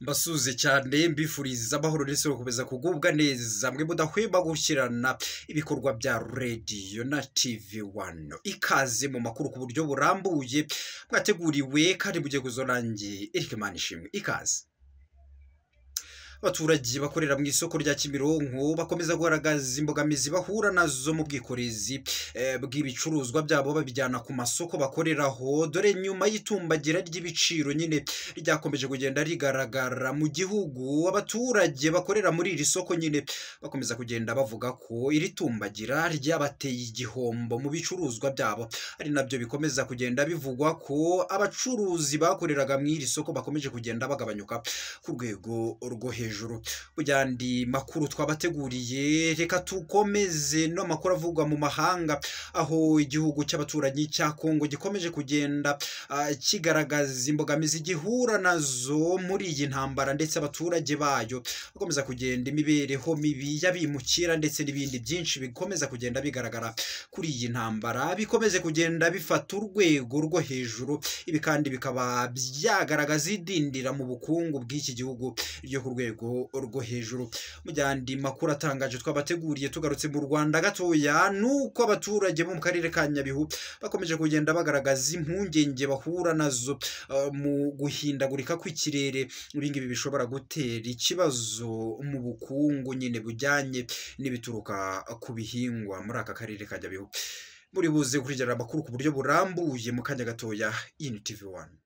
mbasuze cyane mbifuriza amahoro ndetse gukomeza kugubwa neza. Mwe mudahwema gushyirana ibikorwa bya radiyo na tivi wani ikaze mu makuru ku buryo burambuye mwateguriwe kandi mugiye kuzorange erike manishimwe ikaze. Abaturage bakorera mu isoko rya kimironko bakomeza kugaragaza imbogamizi bahura na zo mu bwikorezi eh, bw'ibicuruzwa byabo babijyana ku masoko bakoreraho. Dore nyuma y'itumbagira ry'ibiciro nyine ryakomeje kugenda rigaragara mu gihugu. Abaturage bakorera muri iri soko nyine bakomeza kugenda bavuga ko iri tumbagira ryabateye igihombo mu bicuruzwa byabo. Ari na byo bikomeza kugenda bivugwa ko abacuruzi bakoreraga mu iri soko bakomeje kugenda bagabanyuka ku rwego rwo hejuru. Andi makuru twabateguriye reka tukomeze no makuru avugwa mu mahanga aho igihugu cy'abaturanyi cya kongo gikomeje kugenda kigaragaza imbogamizi gihura na zo muri iyi ntambara ndetse abaturage bayo. Bakomeza kugenda imibereho mibi y'abimukira ndetse n'ibindi byinshi bikomeza kugenda bigaragara kuri iyi ntambara. Bikomeze kugenda bifata urwego rwo hejuru. Ibi kandi bikaba byagaragaza idindira mu bukungu bw'iki gihugu. Ryo ku rwego rwo hejuru. Mu gihe andi makuru atangaje twabateguriye tugarutse mu rwanda gatoya ni uko abaturage bo mu karere ka nyabihu bakomeje kugenda bagaragaza impungenge bahura na zo uh, mu guhindagurika kw'ikirere. Ibingibi bishobora gutera ikibazo mu bukungu nyine bujyanye n'ibituruka ku bihingwa muri aka karere ka nyabihu. Muri buze kurigera amakuru ku buryo burambuye mu kanya gatoya in tv one.